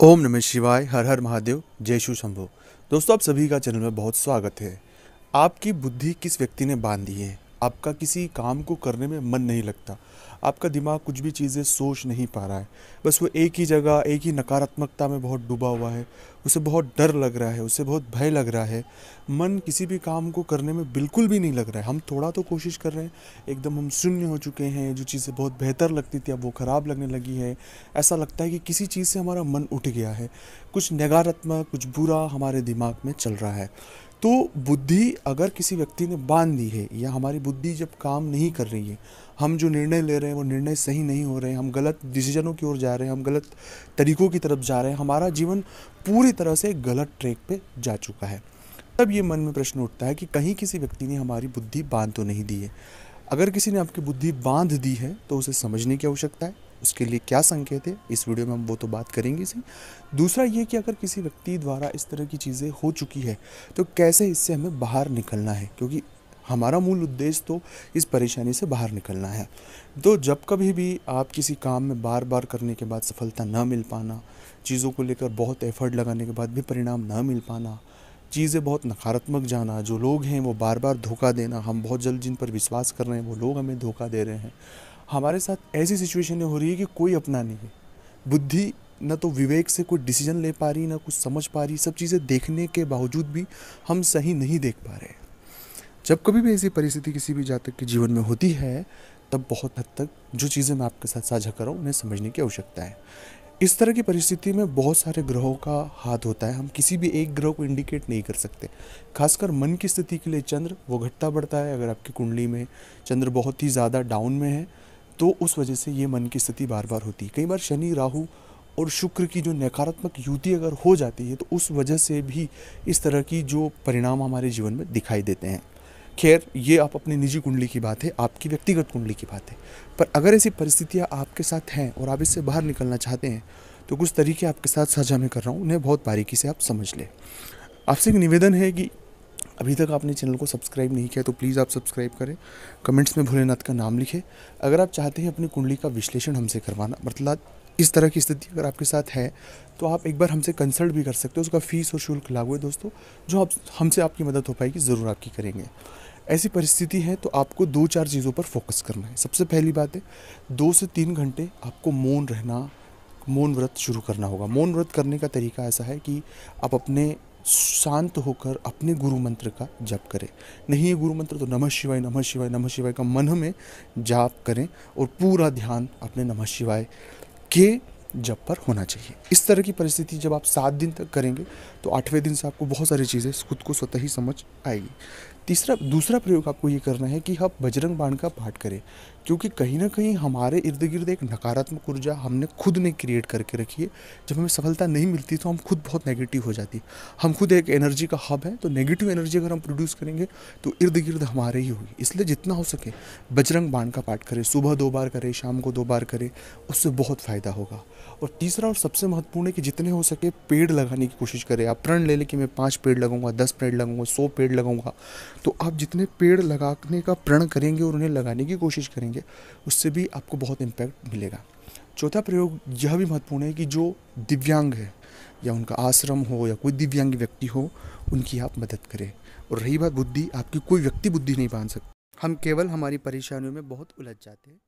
ओम नमः शिवाय, हर हर महादेव, जय शु शंभो। दोस्तों, आप सभी का चैनल में बहुत स्वागत है। आपकी बुद्धि किस व्यक्ति ने बाँध दी है? आपका किसी काम को करने में मन नहीं लगता। आपका दिमाग कुछ भी चीज़ें सोच नहीं पा रहा है। बस वो एक ही जगह, एक ही नकारात्मकता में बहुत डूबा हुआ है। उसे बहुत डर लग रहा है, उसे बहुत भय लग रहा है। मन किसी भी काम को करने में बिल्कुल भी नहीं लग रहा है। हम थोड़ा तो कोशिश कर रहे हैं। एकदम हम शून्य हो चुके हैं, जो चीज़ें बहुत बेहतर लगती थी, अब वो ख़राब लगने लगी है। ऐसा लगता है कि किसी चीज़ से हमारा मन उठ गया है। कुछ नकारात्मक, कुछ बुरा हमारे दिमाग में चल रहा है। तो बुद्धि अगर किसी व्यक्ति ने बाँध दी है या हमारी बुद्धि जब काम नहीं कर रही है, हम जो निर्णय ले रहे हैं वो निर्णय सही नहीं हो रहे हैं, हम गलत डिसीजनों की ओर जा रहे हैं, हम गलत तरीकों की तरफ़ जा रहे हैं, हमारा जीवन पूरी तरह से गलत ट्रैक पे जा चुका है। तब ये मन में प्रश्न उठता है कि कहीं किसी व्यक्ति ने हमारी बुद्धि बाँध तो नहीं दी है। अगर किसी ने आपकी बुद्धि बाँध दी है तो उसे समझने की आवश्यकता है। उसके लिए क्या संकेत है? इस वीडियो में हम वो तो बात करेंगे सही दूसरा ये कि अगर किसी व्यक्ति द्वारा इस तरह की चीज़ें हो चुकी है तो कैसे इससे हमें बाहर निकलना है? क्योंकि हमारा मूल उद्देश्य तो इस परेशानी से बाहर निकलना है। तो जब कभी भी आप किसी काम में बार बार करने के बाद सफलता न मिल पाना, चीज़ों को लेकर बहुत एफर्ट लगाने के बाद भी परिणाम न मिल पाना, चीज़ें बहुत नकारात्मक जाना, जो लोग हैं वो बार बार धोखा देना, हम बहुत जल्द जिन पर विश्वास कर रहे हैं वो लोग हमें धोखा दे रहे हैं। हमारे साथ ऐसी सिचुएशन हो रही है कि कोई अपना नहीं है। बुद्धि न तो विवेक से कोई डिसीज़न ले पा रही, ना कुछ समझ पा रही, सब चीज़ें देखने के बावजूद भी हम सही नहीं देख पा रहे जब कभी भी ऐसी परिस्थिति किसी भी जातक के जीवन में होती है, तब बहुत हद तक जो चीज़ें मैं आपके साथ साझा कर रहा हूँ, उन्हें समझने की आवश्यकता है। इस तरह की परिस्थिति में बहुत सारे ग्रहों का हाथ होता है। हम किसी भी एक ग्रह को इंडिकेट नहीं कर सकते। खासकर मन की स्थिति के लिए चंद्र, वो घटता बढ़ता है। अगर आपकी कुंडली में चंद्र बहुत ही ज़्यादा डाउन में है तो उस वजह से ये मन की स्थिति बार बार होती है। कई बार शनि, राहु और शुक्र की जो नकारात्मक युति अगर हो जाती है तो उस वजह से भी इस तरह की जो परिणाम हमारे जीवन में दिखाई देते हैं। खैर, ये आप अपनी निजी कुंडली की बात है, आपकी व्यक्तिगत कुंडली की बात है। पर अगर ऐसी परिस्थितियाँ आपके साथ हैं और आप इससे बाहर निकलना चाहते हैं तो कुछ तरीके आपके साथ साझा मैं कर रहा हूँ, उन्हें बहुत बारीकी से आप समझ लें। आपसे एक निवेदन है कि अभी तक आपने चैनल को सब्सक्राइब नहीं किया तो प्लीज़ आप सब्सक्राइब करें। कमेंट्स में भोलेनाथ का नाम लिखें। अगर आप चाहते हैं अपनी कुंडली का विश्लेषण हमसे करवाना मतलब इस तरह की स्थिति अगर आपके साथ है तो आप एक बार हमसे कंसल्ट भी कर सकते हो। उसका फ़ीस और शुल्क लागू है दोस्तों, जो आप, हमसे आपकी मदद हो पाएगी, ज़रूर आपकी करेंगे। ऐसी परिस्थिति है तो आपको दो चार चीज़ों पर फोकस करना है। सबसे पहली बात है, दो से तीन घंटे आपको मौन रहना, मौन व्रत शुरू करना होगा। मौन व्रत करने का तरीका ऐसा है कि आप अपने शांत होकर अपने गुरु मंत्र का जप करें। नहीं ये गुरु मंत्र तो नमः शिवाय नमः शिवाय नमः शिवाय का मन में जाप करें और पूरा ध्यान अपने नमः शिवाय के जप पर होना चाहिए। इस तरह की परिस्थिति जब आप सात दिन तक करेंगे तो आठवें दिन से आपको बहुत सारी चीज़ें खुद को स्वतः ही समझ आएगी। तीसरा, दूसरा प्रयोग आपको ये करना है कि आप बजरंग बाण का पाठ करें, क्योंकि कहीं ना कहीं हमारे इर्द गिर्द एक नकारात्मक ऊर्जा हमने खुद ने क्रिएट करके रखी है। जब हमें सफलता नहीं मिलती तो हम खुद बहुत नेगेटिव हो जाती। हम खुद एक एनर्जी का हब है तो नेगेटिव एनर्जी अगर हम प्रोड्यूस करेंगे तो इर्द गिर्द हमारे ही होगी। इसलिए जितना हो सके बजरंग बाण का पाठ करें, सुबह दो बार करें, शाम को दो बार करें, उससे बहुत फ़ायदा होगा। और तीसरा और सबसे महत्वपूर्ण है कि जितने हो सके पेड़ लगाने की कोशिश करें। आप प्रण ले लें कि मैं पाँच पेड़ लगाऊँगा दस पेड़ लगाऊँगा सौ पेड़ लगाऊँगा तो आप जितने पेड़ लगाने का प्रण करेंगे और उन्हें लगाने की कोशिश करेंगे, उससे भी आपको बहुत इम्पैक्ट मिलेगा। चौथा प्रयोग यह भी महत्वपूर्ण है कि जो दिव्यांग है, या उनका आश्रम हो, या कोई दिव्यांग व्यक्ति हो, उनकी आप मदद करें। और रही बात बुद्धि, आपकी कोई व्यक्ति बुद्धि नहीं बाँध सकती हम केवल हमारी परेशानियों में बहुत उलझ जाते हैं।